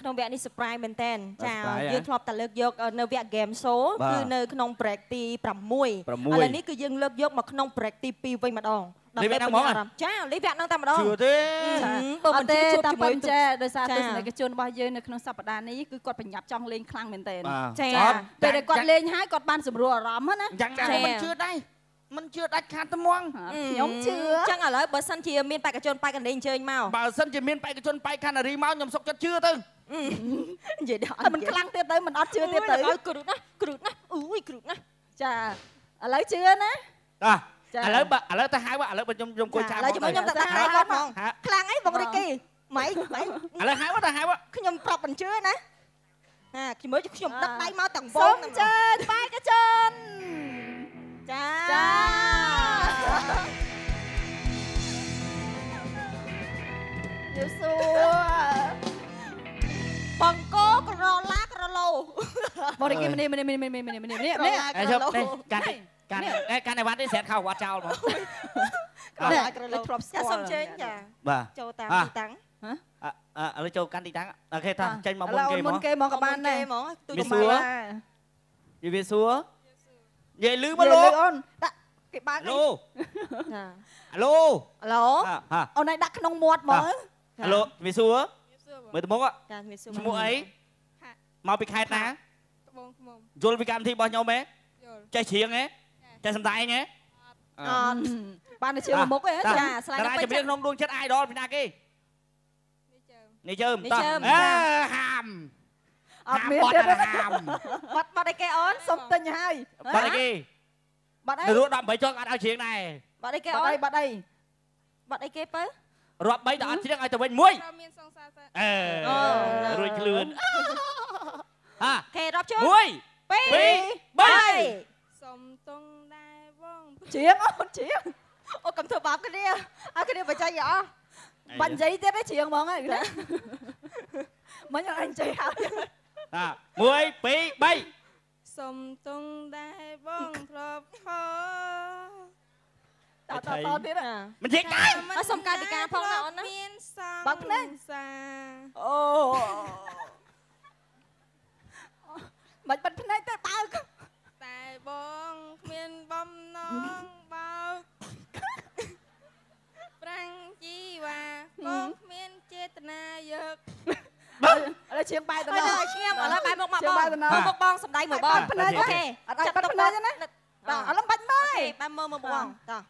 ក្នុងវគ្គនេះ surprise មែនតើចា surprise ហ៎យើងធ្លាប់តែលើកយកនៅវគ្គ game show បាទគឺនៅក្នុង break ទី6ឥឡូវនេះគឺយើងលើកយកមកក្នុង break ទី2វិញម្ដងលេខវគ្គហ្នឹងហ្មងហ៎រម្មណ៍ចាលេខវគ្គហ្នឹងតែម្ដងជឿទេចាបើបើមិនមិនទេជឿជួបតាមជាមួយពិតចេះដោយសារចាទស្សនិកជនរបស់យើងនៅក្នុងសប្តាហ៍នេះគឺគាត់ប្រញាប់ចង់លេងខ្លាំងមែនទែនបាទចាអត់ពេលដែលគាត់លេងហើយគាត់បានសម្រួលអារម្មណ៍ណាយ៉ាងណាចាក៏មិនជឿដែរ មិនជឿដាច់ខាតត្មងខ្ញុំជឿអញ្ចឹងឥឡូវបើសិនជាមានបេក្ខជនបេក្ខនារីអញ្ជើញមកបើសិនជាមានបេក្ខជនបេក្ខនារីមកខ្ញុំសុកចិត្តជឿទៅនិយាយដល់ហើយមិនខ្លាំងទៀតទៅមិនអត់ជឿទៀតទៅឲ្យគ្រូណាគ្រូណាអើយគ្រូណាចាឥឡូវជឿណាតាចាឥឡូវបើឥឡូវទៅហៅឥឡូវបើខ្ញុំខ្ញុំអង្គុយចាំឥឡូវជាមួយខ្ញុំតែដាក់ឲ្យគាត់ហ្មងហៅខ្លាំងអីបងរីគីម៉ៃម៉ៃឥឡូវហៅទៅហៅខ្ញុំប្រាប់បញ្ជឿណាហាខ្ញុំខ្ញុំដឹកដៃមកទាំងវសូងមជើញបេក្ខជន យូសួរបង្កក្រឡាក្រឡូបរិគិម្នេះម្នេះម្នេះម្នេះម្នេះម្នេះម្នេះក្រម្នេះឡាអេក្រជប់ឡូនេះកាន់តិចកាន់អេកាន់ឯវត្តនេះស្រាតខោវត្តចោលមកក្រឡាក្រឡូធ្លាប់ស្គាចាល់សុំជើញចាបាទចូលតាមអាទីតាំងអឺឥឡូវចូលកាន់តិចតាំងអូខេតាចេញមកមុនគេមុមកនគេមកក៏បានដែរហ្មងទូមានចសួរនិយាយសួរនិយាយលឺមកនិលោយាយអូនដាក់គេបើកឡូចាឡូឡូហាអូនឲ្យដាក់ក្នុងមាត់ម កឡូនិយាយសួរមើលទៅមុខចាមានសួរឈ្មោះអីមកពីខេត្តណាត្បូងឃ្មុំយល់ពីកម្មវិធីរបស់ខ្ញុំហ៎យល់ចេះច្រៀងហ៎ចេះសម្ដែងហ៎អត់បានតែជឿមុខឯងតាចាស្លាញ់តារាទៅចម្រៀងក្នុងដួងចិត្ត idol ពីណាគេនេះជើមនេះជើមនេះជើមអើចាហាមអត់មានបាត់ទៀតហាមបាត់បាត់អីគេអូនសុំទិញហើយបាត់អីគេបាត់អីនៅរត់18ចុងអត់ឲ្យច្រៀងដែរបាត់អីគេបាអូត់នអីបាត់អីបាត់អីគេបើ រាប់3ដល់អត់ច្រៀងឲ្យទៅវិញមួយប្រមានសង្សារសាអេរួចខ្លួនហាគេរាប់ជើងមួយពីរពីរបីសុំតុងដែរបងជ្រៀងអូនជ្រៀងអូកុំធ្វើបាបគ្នាឲ្យគ្នាបច្ចេកអស់បាញ់និយាយទៀតឯងជ្រៀងហ្មងហ្នឹងមិញអញចេះហើយតាមួយពីរបីសុំតុងដែរបងធ្លាប់ខ តតតទៀតអាមិនជិះដែរអត់សុំកាយវិការផងណាអូនណាមានសង្បើកភ្នែកសាអូមិនបាត់ភ្នែកទេបើកតែបងគ្មានបំណងបោកប្រាំងជីវ៉ាក៏គ្មានចេតនាយកឥឡូវជ្រៀងបែរទៅហើយណោះដល់ឈាមឥឡូវបែរមុខមកជើបងងបែរទៅណោះមុខបងសំដែងមួយបងភ្នែកអូខេអត់ឲ្យបាត់ភ្នែកទេណាបាទឥឡូវបាច់មើលអូខេបែរមើលមើលបងតោះ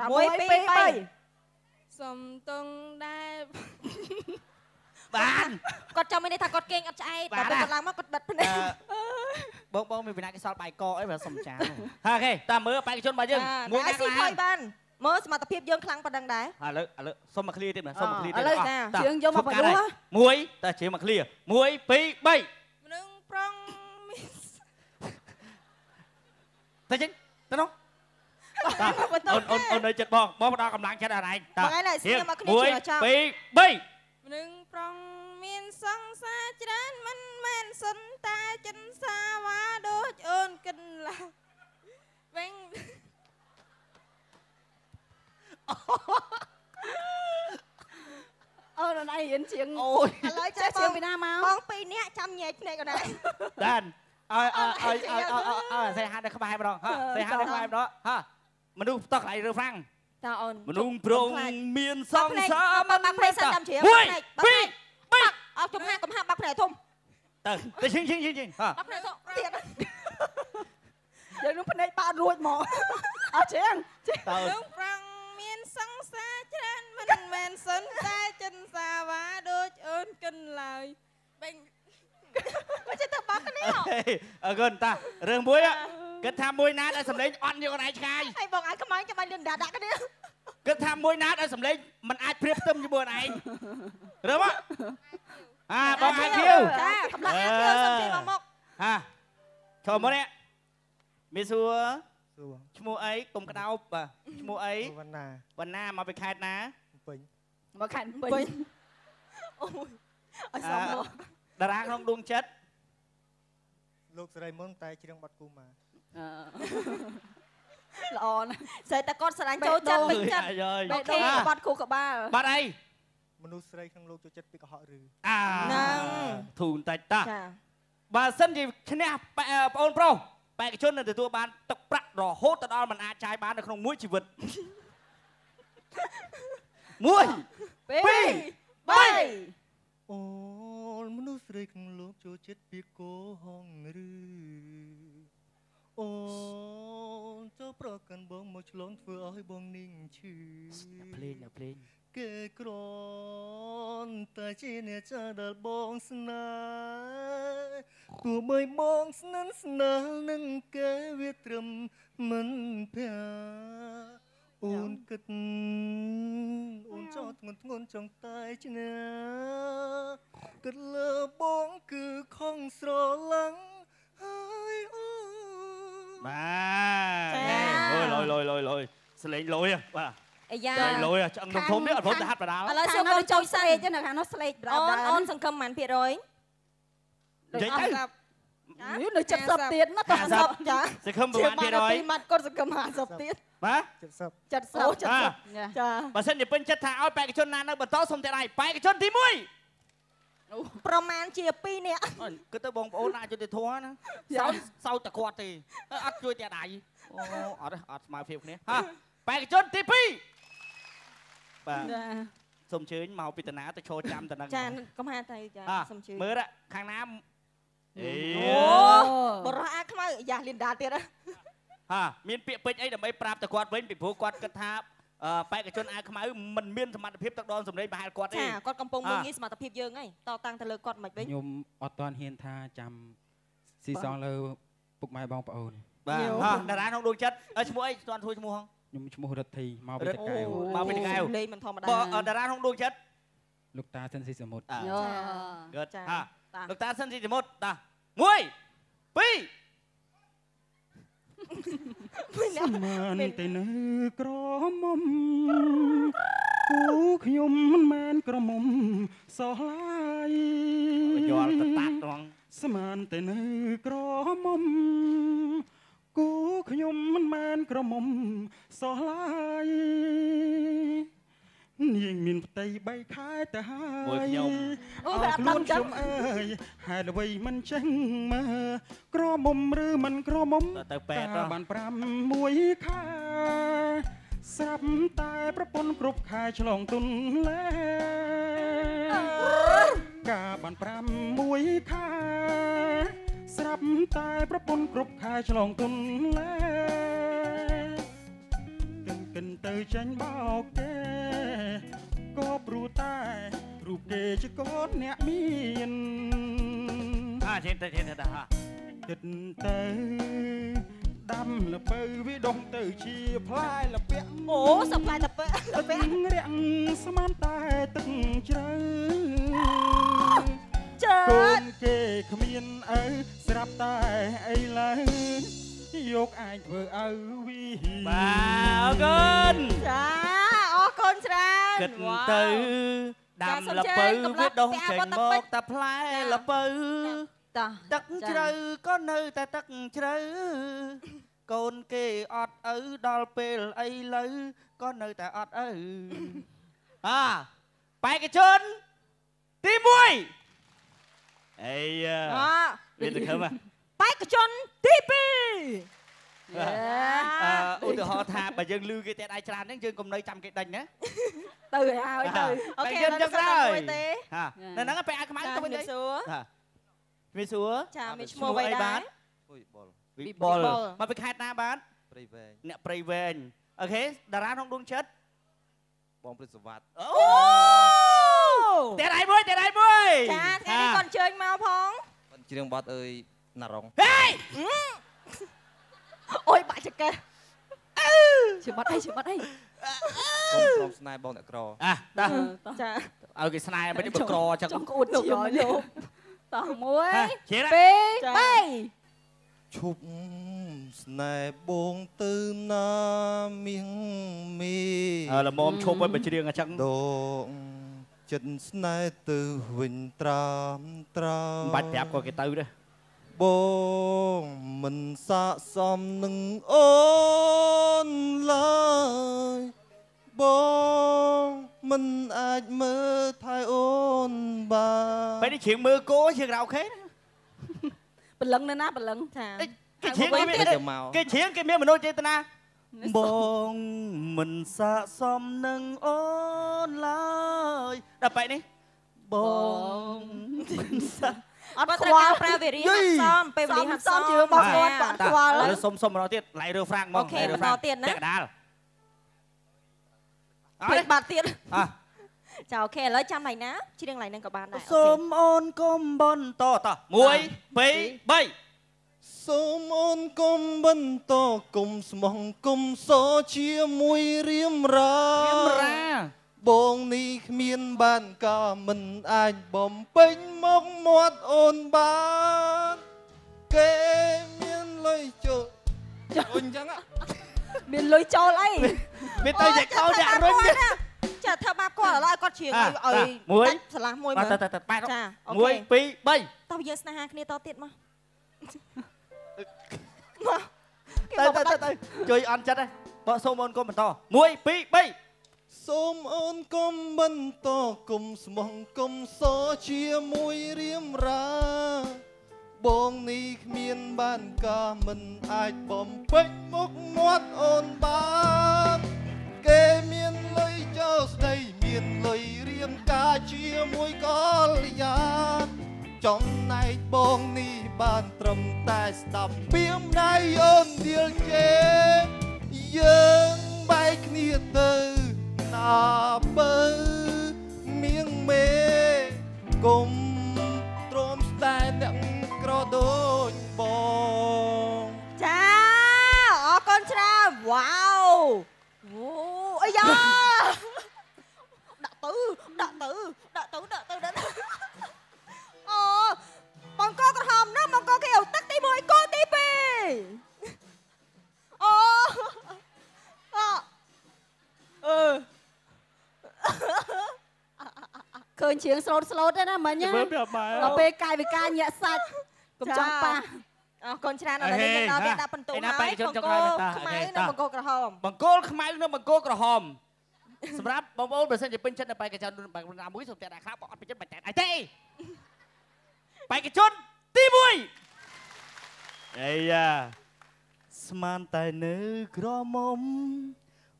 តាមួយពីរបីសុំតុងដែរបានគាត់ចាំមានន័យថាគាត់គេងអត់ឆ្អែតបាទតែគាត់ឡើងមកគាត់បិទភ្នែកបងបងមានវិណាគេសល់បាយកកអីបើសុំចាអូខេតាមមើលបេក្ខជនរបស់យើងមួយអាណាស៊ីខ្លះផុយបានមើលសមត្ថភាពយើងខ្លាំងប៉ុណ្ណឹងដែរឥឡូវឥឡូវសុំមកឃ្លៀទៀតមើលសុំមកឃ្លៀឥទៀតឡូវចាជ្រៀងយកមកបរុះមួយតើជ្រៀងមកឃ្លៀមួយពីរបីនឹងប្រងមានទៅចេញទៅនោះ អូនអូនអូននៅចិត្តបងបងផ្ដល់កម្លាំងចិត្តអរឯងតើបងឯងឡើយស្ងៀមមកគ្នាមួយជឿចប់ពីរបីនឹងប្រងមានសង្សារច្រើនមិនមែនសុនតែចិនសាវ៉ាដូចអូនគិនឡាវិញអូនណៃរៀនជ្រៀងអូយឥឡូវចេះចេះជ្រៀបងងពីណាមកបងពីរនាក់ចាំញែកភ្នែកអូនឯងដានអើយអើយអើយអើយអើយអើយសេហាត់នៅក្បែរម្ដងហ่าសេហាត់នៅក្បែរម្ដងហ่า មនុស្សផ្ដោះកន្លែងរើហ្វ្រាំងតើអូនមនុស្សប្រងមានសបាក់ង្ភ្នែកសារបាក់បាក់ភ្នែកសិនចាំជ្រាវមួយបាក់ភ្នែកពីរបាក់ភ្នែកអត់ចំហាកំហាបាក់ភ្នែកធំទៅទៅឈឹងឈឹងឈឹងឈឹងហ่าបាក់ភ្នែកធំទៀតយើងនឹងភ្នែកបាក់រួចមកអត់ជ្រៀងទៅនឹងប្រងមានសង្សារច្រើនមិនមែនសុនតែចិនសាវ៉ាដូចអូនគិនឡើយវិញមិនចេះទៅបាក់គ្នាអរគុណតារឿងមួយ គិតថាមួយណាដែលសម្លេងអត់យកកន្លែងឆ្ងាយហើយបងអាចខ្មៅចាំបាច់លឿនដាក់ដាក់គ្នាគិតថាមួយណាដែលសម្លេងมันអាចព្រៀបផ្ទឹមជាមួយឯងរើមកអាបងអាចភៀវចាកម្លាំងអាចធ្វើសុំទីមកមកហាចូលមកនេះមានសួរសួរឈ្មោះអីកុំក្តោបបាទឈ្មោះអីសួរវណ្ណាវណ្ណាមកពីខេត្តណាពេញមកខាត់ពេញអូយឲ្យសមមកតារាក្នុងដួងចិត្តលោកសេរីមុនតែច្រៀងបាត់គូម៉ា ល្អណាស់ស្អីតែគាត់ស្រឡាញ់ចូលចិត្តពេញចិត្តអាយអើយបេះដូងបាត់ខួរក្បាលបាត់អីមនុស្សស្រីក្នុងលោកចូលចិត្តពីកុហកឬអាហ្នឹងធូរបន្តិចតាចាបើសិនជាឈ្នះប៉ែបងអូនប្រុសបេក្ខជននឹងទទួលបានទឹកប្រាក់រហូតទៅដល់មិនអាចចាយបាននៅក្នុងមួយជីវិតមួយពីរពីរបីអូនមនុស្សស្រីក្នុងលោកចូលចិត្តពីកោហងឬ បងនាងឈឺភ្លេងភ្លេងគេក្រនតែជាអ្នកចាដែលបងស្នេហ៍ទោះបីបងស្និទ្ធស្នាលនឹងគេវាត្រឹមមិនភា អូនគិតអូនចោតធ្ងន់ធ្ងន់ចង់តែឈ្នះគិតលើបងគឺខំស្រឡាំងហើយអូនបាទអូយលយលយលយលយ សលេងលយបាទអាយ៉ាសលេងលយឆ្អឹងធំធំនេះអត់ព្រមទៅហាត់បដាលឥឡូវសួខារងកូនោះនចចុុយយស្ស្លេលេកកចឹងនៅខាងនោះស្លេកបដាអូនបដាអូនសង្ឃឹមបានភាគរយនិយាយទៅយូរនៅ70ទៀតណាតោះចាសង្ឃឹមប្រហែលភាគរយម៉ាត់គាត់សង្ឃឹម50ទៀតបាទ70 70អូ70ចាបើសិនជាពេញចិត្តថាឲ្យបេក្ខជនណានៅបន្តសុំតែដៃបេក្ខជនទី1ប្រមាណជា2នាក់អូយគិតទៅបងប្អូនអាចជួយទៅធွာណាសោតសោតតែគាត់ទេហើយអត់ជួយតែដៃអូអត់ទេអត់ស្មើភាពគ្នាហា បេក្ខជនទី2បាទចាសូមអញ្ជើញមកពីតាណាទៅឈរចាំតានឹងចាកុំហាទៅចាហាសុំជឿមើលខាងណាអេបរោះអាខ្មៅយ៉ាលីនដាទៀតហាមានពាក្យពេចន៍អីដើម្បីប្រាប់ទៅគាត់វិញពីព្រោះគាត់គិតថាអឺបេក្ខជនអាវខ្មៅមិនមានសមត្ថភាពទឹកដមសម្លេងប្រហែលគាត់ទេចាគាត់កំពុងមើលងាយសមត្ថភាពយើងហីតតាំងទៅលើគាត់មិនវិញខ្ញុំអត់ទាន់ហ៊ានថាចាំស៊ីសងលើពុកម៉ែបងប្អូនបាទហាតារាក្នុងដួងចិត្តអើឈ្មោះអីស្ទាន់ធ្វើឈ្មោះហង ខ្ញុំឈ្មោះរិទ្ធីមកពីរិតទ្ធកែវមកពីតកែវលេងមិនធម្មតាបើអឺតារាក្នុងដួងចិត្តលោកតាសិនស៊ីសមុទ្រអើយោ good ចាហាតាលោកតាសិនស៊ីសមុទ្រតា1 2សមានតែនៅក្រមុំគូខ្ញុំមិនមែនក្រមុំសោះឡាយយល់ទៅតាក់ត្រង់ស្មានតែនៅក្រមុំគូខ្ញុំមិនមែន ក្រមុំសោះឡាយនាងមានផ្ទៃ3ខែទៅហើយមួយខ្ញុំអូអវាើអត់ខ្លួនដឹងចឹខ្ញុំងអើយហេតុអ្វីមិនចេញមើលក្រមុំឬមិនក្រមុំទៅពេទ្យកាទៅបាន5មួយខែស្រាប់តែប្រពន្ធគ្រប់ខែឆ្លងទុនលែកាបាន5មួយខែស្រាប់តែប្រពន្ធគ្រប់ខែឆ្លងទុនលែ ចាញ់បោកគេក៏ព្រោះតែរូបគេជាកូនអ្នកមានហាចេះទៅចេះទៅហាគិតទៅដាំលពៅវាដុះទៅជាផ្លែលពាក់អូសប្លាយតាពើទឹករាក់ស្មានតែទឹកជ្រៅចើកូនគេគ្មានឪស្រាប់តែអីឡើយ យកអាចធ្វើឪវីបាទអរគុណចាអរគុណច្រើនគិតទៅដាំលពៅវាដុះចេញមកតែផ្លែលពៅតាទឹកជ្រៅក៏នៅតែទឹកជ្រៅកូនគេអត់ឪដល់ពេលអីលើក៏នៅតែអត់ឪអាបេក្ខជនទី1អីយ៉ាអមានទៅខឹមហ៎ បេក្ខជនទី2អឺឧទាហរណ៍ថាបើយើងលឺគេតែដៃច្រើនហ្នឹងយើងកុំនៅចាំគេដេញណាទៅហើយទៅអូខេបេក្ខជនចុងក្រោយទេហានៅហ្នឹងពេលអាខ្មៅចាទៅវិញជំរាទេបសួរហាមានសួរចាមានឈ្មោះអ្វីដែរអុយបុលវិវិបុលបុលមកពីខេត្តណាបាទព្រៃវែងអ្នកព្រៃវែងអូខេតារាក្នុងដួងចិត្តបងព្រឹទ្ធសវត្តអូតែដៃមួយតែដៃមួយចាថ្ងៃនេះគាត់អញ្ជើញមកផងបានច្រៀងបទអើយ ណារងហេអូយបាក់ចកេះជាបាត់អីជាបាត់អីកុំព្រមស្នេហ៍បងអ្នកក្រអាតាចាឲ្យគេស្នេហ៍មិនបក្រចឹងចង់ក្អួតជាមលោតោះមួយហេជិះណាពីរចាបីឈប់ស្នេហ៍បងទៅណាមៀងមីអើល្មមឈប់ឲ្យបញ្ច្រៀងអញ្ចឹងដងចិត្តស្នេហ៍ទៅវិញត្រាំត្រាំមិនបាច់ប្រាប់ក៏គេទៅដែរ បងមិនស័កសមនឹងអូនឡើយបងមិនអាចមើលថែអូនបានពេលនេះច្រៀងមើលគោជាក្រៅខេបលឹងនៅណាបលឹងចាគេច្រៀងគេមានទៅមកគេច្រៀងគេមានមនោចេតនាបងមិនស័កសមនឹងអូនឡើយដល់បែបនេះបងមិនស័ក អត់គាត់ខ្ត្រូវវការល់ប្រើវិរិយយីហាត់សមពេលវេលាហាត់សមសមជឿរបស់គាត់គាត់តាខ្វល់ឥឡូវសុំសុំម្ដងទៀតឡៃរើហ្វ្រាំងហ្មអូងខេឡៃរើហ្វ្រាំងបន្តទៀតណាពាក់កណ្ដាលអភ្លេើចបាត់ទៀតអ่ะចាអូខេឥឡូវចាំឡៃណាច្រៀងឡៃហ្នឹងក៏បានដែរសូមអូនកុំបន្តត1 2 3សូមអូនគុំបន្តគុំស្មោះគុំសជាមួយរៀមរារៀមរា បងនេះគ្មានបានក៏មិនអាចបំពេញមកមាត់អូនបានគេមានលុយចូលអូនអញ្ចឹងហ៎មានលុយចូលអីវាទៅតែកោអ្នករុញទេចាធ្វើបាបគាត់ឥឡូវឲ្យគាត់ច្រៀងឲ្យអាឲ្យមួយដាច់ឆ្លាស់មួយបាមើត់លទៅទៅបែរចាអូមួយខេពីរ3តោះយើងស្នេហាគ្នាតទៀតមកទៅទៅទៅទៅជួយអន់ចិត្តហើយបើសូមអូនកុំបន្ត1 2 3 សូមអូនគុំបន្តគុំស្មោះគុំសជាមួយរៀមរាបងនេះគ្មានបានក៏មិនអាចបំពេញមុខ ច្រើនវ៉ាវអូអាយ៉ាដាក់ទៅដាក់ទៅដាក់ទៅដាក់ទៅដាក់ទៅអូបងកក្រហមណាបងកគេអុទឹកទី1គោទី2អូអអឺឃើញជ្រៀងស្លូតស្លូតទេណាមិញណាមើលប្រាប់ម៉ែដល់ពេលកាយវិការញាក់សាច់កុំចង់ប៉ះ អរគុណច្រើនឥឡូវយើងដល់ពេលដាក់បន្ទូឯណាហើយបេក្ខជនបចុងង្គោក្រោយលនេះតាខ្មៅអូខេតានិងបង្គោលក្រហមបង្គោលខ្មៅនិងបង្គោលក្រហមសម្រាប់បងប្អូនបើសិនជាពេញចិត្តនៅបេក្ខជនបេក្ខជនណាមួយសូមតែដាក់ខ្លះបងអត់ពេញចិត្តមិនតែអីទេបេក្ខជនទី1អាយ៉ាស្មានតែនៅក្រមុំ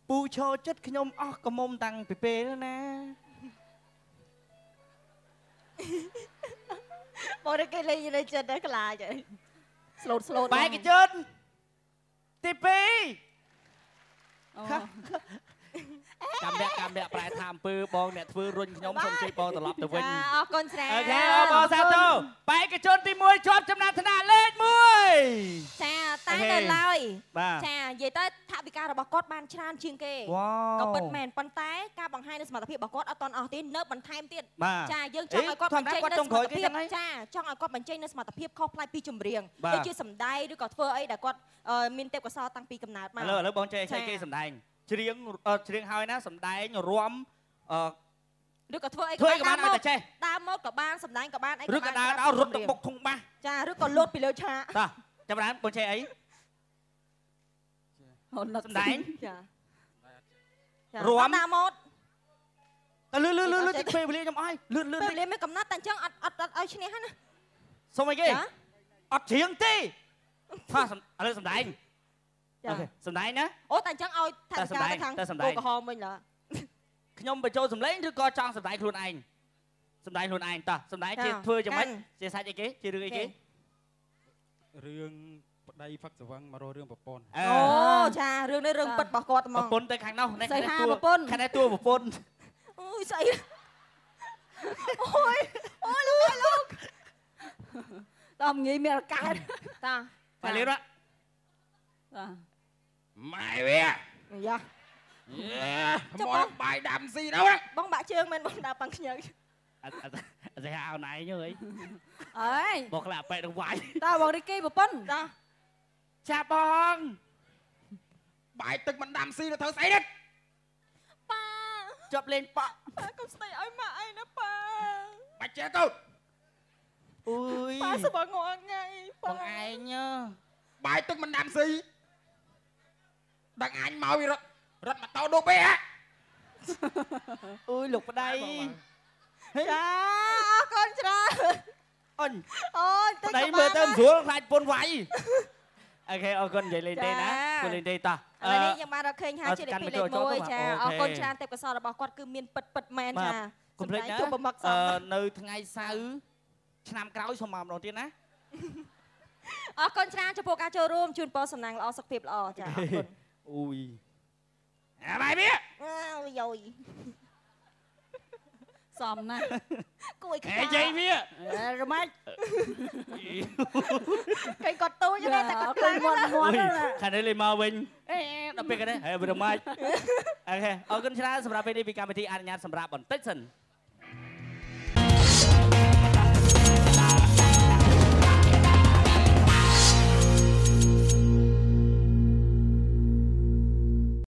ពូឈរចិត្តខ្ញុំអស់កមុំតាំងពីពេលណាបងរកគេលេងលេងចិត្តដែរខ្លាចហើយ ស្លូតស្លូតបេក្ខជនទី2អូកម្មវៈកម្មវៈប្រែថាអំពើបងអ្នកធ្វើរុញខ្ញុំសូមជួយបងត្រឡប់ទៅវិញចាអរគុណច្រើនអូខេអរបងសាទរបេក្ខជនទី1ជាប់ចំណាត់ថ្នាក់លេខ1ចាតែអូខេនៅឡើយបាទចានិយាយទៅថ វិការបស់គាត់បានច្រើនជាងគេវ៉ាវក៏ពិតមែនប៉ុន្តែការបង្ហាញនូវសមត្ថភាពរបស់គាត់អត់តន់អស់ទេនៅបន្ថែមទៀតបាទចាយើងចង់ឲ្យគាត់អេបញ្ចេញធម្មតាគាត់នូវចុសមងក្រោយត្ថគេភាពចឹងហើយចាចង់ឲ្យគាត់បញ្ចេញនូវសមត្ថភាពខុសប្លែកពីចម្រៀងបាទដូចជាសម្ដែងឬក៏ធ្វើអីដែលគាត់អឺមានទេពកោសល្យតាំងពីកំណើតមកឥឡូវឥឡូវបងចេះចាឲ្យគេសម្ដែងច្រៀងអឺច្រៀងហើយណាសម្ដែងរាំអឺឬក៏ធ្វើអីធ្វើអីក៏ក៏បាបាននឲ្យដើរតែចេះដើរមកក៏បានសម្ដែងក៏បានអីឬក៏ដើរដល់រត់ទៅបុកធុងបាសចាឬក៏លោតពីលើឆាកតាចាំបានបងចេះអី អូននឹកសម្ដែងចាចារួមអត់ដាក់ម៉ូតទៅលឺលឺលឺលឺតិចពេលវេលាខ្ញុំអស់លឿនលឿនពេលវេលាមានកំណត់តែអញ្ចឹងអត់អត់អត់ឲ្យឈ្នះហ្នឹងណាសុំអីគេចាអត់ច្រៀងទេថាសំឥឡូវសម្ដែងចាអូខេសម្ដែងណាអូតែអញ្ចឹងឲ្យថាតែវិសម្ដែការងទៅខាងតែសម្ដែងគោក្រហមវិញឡើខ្ញុំបញ្ចូលសម្លេងឬក៏ចង់សម្ដែងខ្លួនឯងសម្ដែងខ្លួនឯងតោះសម្ដែងជាចាធ្វើយ៉ាងម៉េចកាន់ជាសាច់អីគេជារឿងអីគេរឿង ប្តីផឹកស្វឹងមករករឿងប្រពន្ធអឺអូចារឿងនេះរឿងពិតរបស់គាត់ហ្មប្រងពន្ធទៅខាងនោះនេះសៃខាងហានេះតួប្រពន្ធខាងនេះតួប្រពន្ធអូយស្អីអូយអូយលោកលោកដល់ងាយមានឱកាសតាបាទលឿនបាទចាម៉ែវាយ៉ាចាំមកបាយដាំស៊ី đâu បងបាក់ជើងមែនបងដើរប៉ាំងខ្ញើអត់អត់អត់ទេហៅណៃយើអីអើយមកខ្លះបែកទៅវាយតើបងរីកេប្រពន្ធតា ចាបងបាយទឹកមិនដាំស៊ីទៅធ្វើស្អីនេះប៉ាជាប់លេងប៉ក់ប៉ាកុំស្ដីឲ្យម៉ាក់អីណាប៉ាបាច់ចេះទៅអុយប៉ាសបងងល់ថ្ងៃប៉ាបងឯងបាយទឹកមិនដាំស៊ីដឹងអញមកវារត់រត់ម៉ូតូដូចពេកហ៎អូយលោកប្តីចាអរគុណច្រើនអញអូយប្តីមើលទៅមិនស្រួលខ្លាចពន់វាយ អូខេអរគុណនិយាយលេងទេណាចាគូលេងទេតោះឥឡូវនេះយើងបានរកឃើញហើយអឺជាលេខកាន់2មីក្រូលេខចូលទៅ1ចាអូអរគុណខេច្រើនទេពកោសលរបស់គាត់គឺមានពិតពិតមែនបាទចាកុំភ្លេចណាសម្រាប់ជប់បំឹកសអឺងនៅថ្ងៃសៅរ៍ឆ្នាំក្រោយសូមមកម្ដងទៀតណាអរគុណច្រើនចំពោះការចូលរួមជូនពរសំណាងល្អសុខភាពល្អចាអរគុណអូយអាបាយវាអើយយ សមណាស់គួយហេខ្លាយាយវាអេរម៉េចគេគាត់ទូចទេតែគាត់ខ្លាំងមាត់ណាស់មាត់អូយណាខាងនេះលេងមកវិញអេដល់ពេលគេហេវារមាច់អូខេអរគុណច្រើនសម្រាប់ពេលនេះពីកម្មវិធីអនុញ្ញាតសម្រាប់បន្តិចសិន